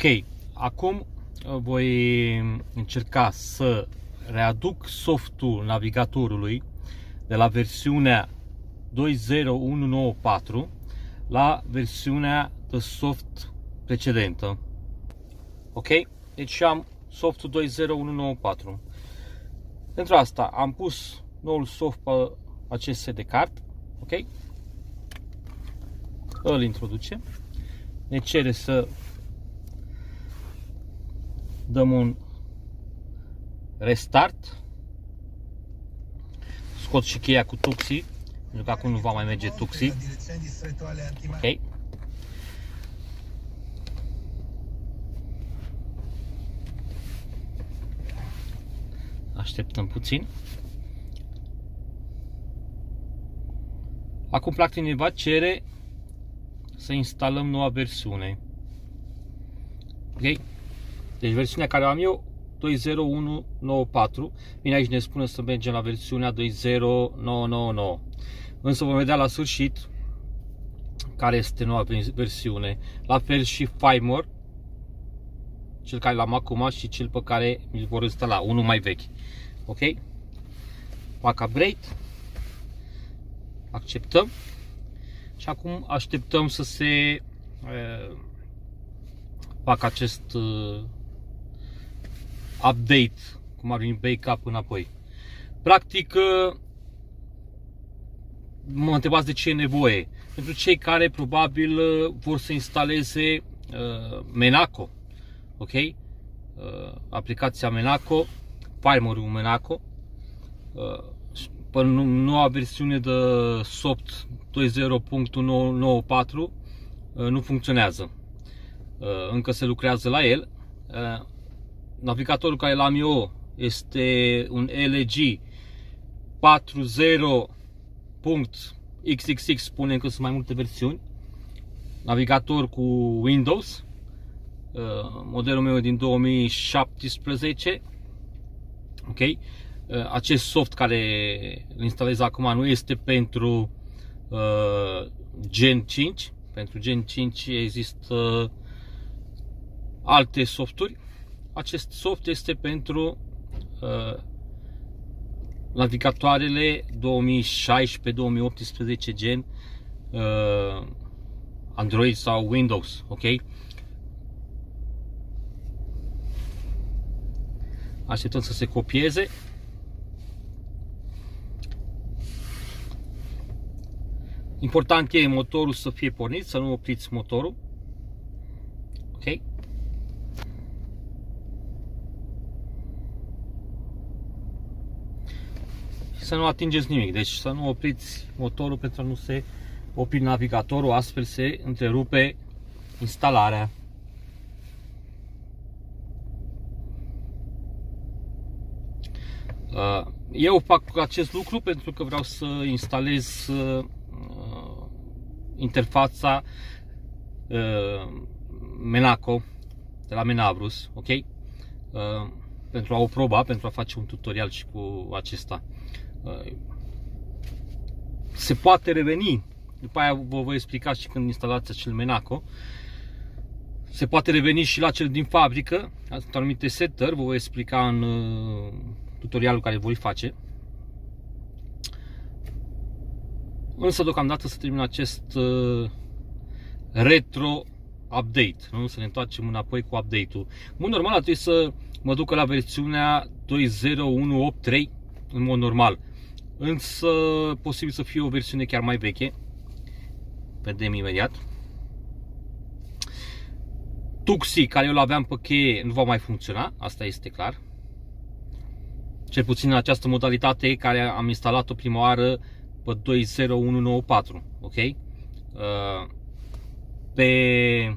Ok, acum uh, voi încerca să readuc softul navigatorului de la versiunea 20194 la versiunea de soft precedentă. Ok? Deci am softul 20194. Pentru asta am pus noul soft pe acest set de card. Ok? Îl introducem. Ne cere să dăm un restart. Scot și cheia cu tuxi, pentru că acum nu va mai merge tuxi. Ok. Așteptăm puțin. Acum, practic, ne va cere să instalăm noua versiune. Ok? Deci versiunea care am eu 20194. Bine, aici ne spune să mergem la versiunea 20999. Însă vom vedea la sfârșit care este noua versiune. La fel și Fimor, cel care l-am acum și cel pe care îl vor instala, unul mai vechi. Ok? Fac upgrade. Acceptăm. Și acum așteptăm să se uh, facă acest uh, update, cum ar veni backup înapoi. Practic, uh, mă întrebați de ce e nevoie. Pentru cei care probabil uh, vor să instaleze uh, Menaco, ok? Uh, aplicația Menaco, Firmware-ul Menaco, uh, pe noua versiune de soft 2.0.94 uh, nu funcționează. Uh, încă se lucrează la el. Uh, navigatorul care l-am eu este un LG 40.xxx, spune că sunt mai multe versiuni. Navigator cu Windows. Uh, modelul meu e din 2017. Ok. Acest soft care îl instalez acum nu este pentru Gen 5. Pentru Gen 5 există alte softuri acest soft este pentru uh, navigatoarele 2016-2018 gen uh, Android sau Windows, ok? Așteptăm să se copieze. Important e motorul să fie pornit, să nu opriți motorul. Ok? Să nu atingeți nimic. Deci să nu opriți motorul pentru a nu se opri navigatorul, astfel se întrerupe instalarea. Uh, eu fac acest lucru pentru că vreau să instalez uh, interfața uh, Menaco de la Menavrus, ok? Pentru a o proba, pentru a face un tutorial și cu acesta se poate reveni. După aia vă voi explica și când instalați acel Menaco. Se poate reveni și la cel din fabrică. Sunt anumite setări, vă voi explica în uh, tutorialul care voi face. Însă deocamdată să termin acest uh, retro update, nu? să ne întoarcem înapoi cu update-ul. În normal ar trebui să mă ducă la versiunea 20183 în mod normal însă posibil să fie o versiune chiar mai veche. Vedem imediat. Tuxi, care eu l-aveam pe cheie, nu va mai funcționa, asta este clar. Cel puțin în această modalitate care am instalat-o prima oară pe 20194, ok? Uh, pe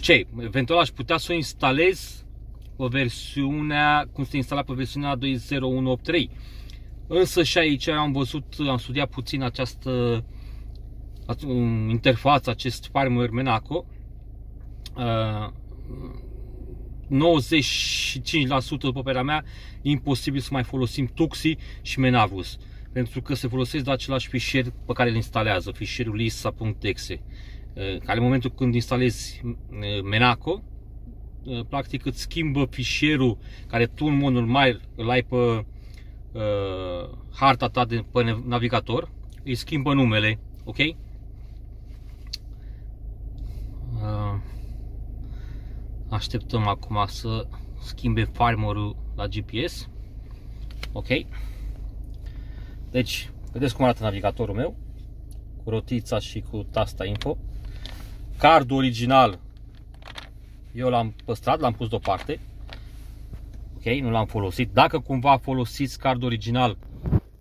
ce? Eventual aș putea să o instalez pe versiunea, cum se instala pe versiunea 2.0.1.8.3. Însă și aici am văzut, am studiat puțin această interfață, acest firmware Menaco. 95% după părerea mea, imposibil să mai folosim Tuxi și Menavus. Pentru că se folosesc de același fișier pe care îl instalează, fișierul lisa.exe. care în momentul când instalezi Menaco, practic îți schimbă fișierul care tu în mod normal îl ai pe uh, harta ta de, pe navigator, îi schimbă numele, ok? Uh, așteptăm acum să schimbe farmerul la GPS, ok? Deci, vedeți cum arată navigatorul meu, cu rotița și cu tasta info. Cardul original eu l-am păstrat, l-am pus deoparte. Ok, nu l-am folosit. Dacă cumva folosiți card original,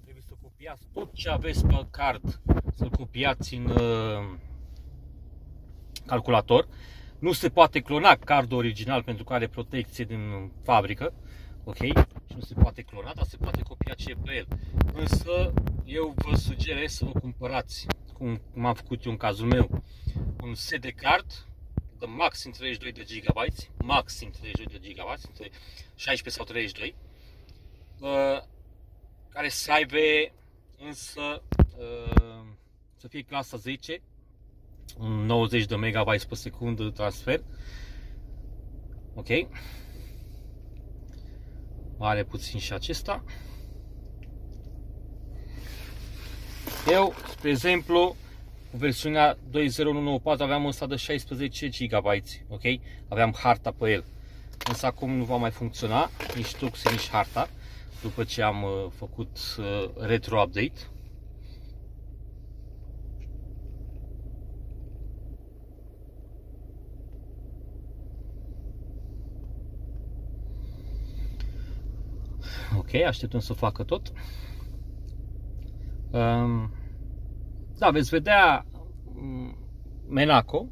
trebuie să copiați tot ce aveți pe card, să-l copiați în uh, calculator. Nu se poate clona cardul original pentru că are protecție din fabrică. Ok? Și nu se poate clona, dar se poate copia ce e pe el. Însă eu vă sugerez să vă cumpărați, cum am făcut eu în cazul meu, un set de card de maxim 32 de GB, maxim 32 de GB, între 16 sau 32, uh, care să aibă însă uh, să fie clasa 10, 90 de MB pe secundă transfer. Ok. Are puțin și acesta. Eu, spre exemplu, cu versiunea 2.0.194 aveam ăsta de 16 GB, ok? Aveam harta pe el. Însă acum nu va mai funcționa nici Tux, nici harta, după ce am uh, făcut uh, retro update. Ok, așteptăm să facă tot. Um, da, veți vedea mm, Menaco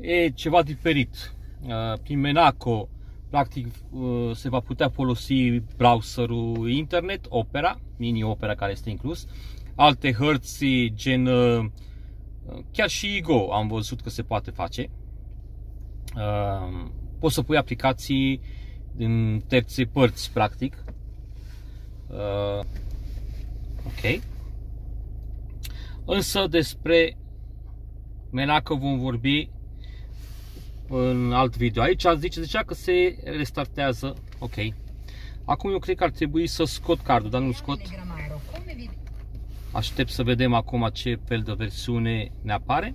e ceva diferit. Uh, prin Menaco, practic, uh, se va putea folosi browserul internet, Opera, mini Opera care este inclus, alte hărți gen uh, chiar și Go am văzut că se poate face. Poți să pui aplicații din terțe părți, practic. Ok. Însă despre Menacă vom vorbi în alt video. Aici zice zicea că se restartează. Ok. Acum eu cred că ar trebui să scot cardul, dar nu scot. Aștept să vedem acum ce fel de versiune ne apare.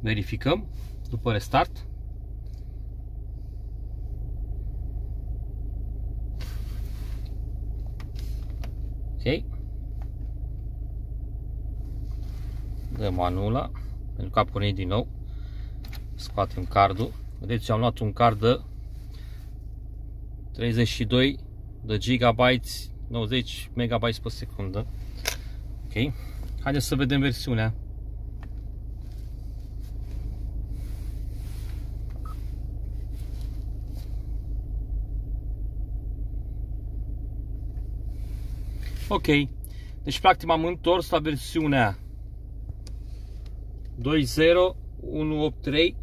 Verificăm după restart. Ok. Dăm anula pentru că a pornit din nou. Scoatem cardul. Vedeți am luat un card de 32 de gigabytes 90 megabytes pe secundă. Ok. Haideți să vedem versiunea. Ok, deci practic m-am întors la versiunea 20183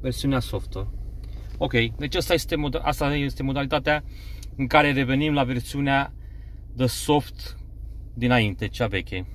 versiunea software. Ok, deci asta este, asta este modalitatea în care revenim la versiunea de soft dinainte, cea veche.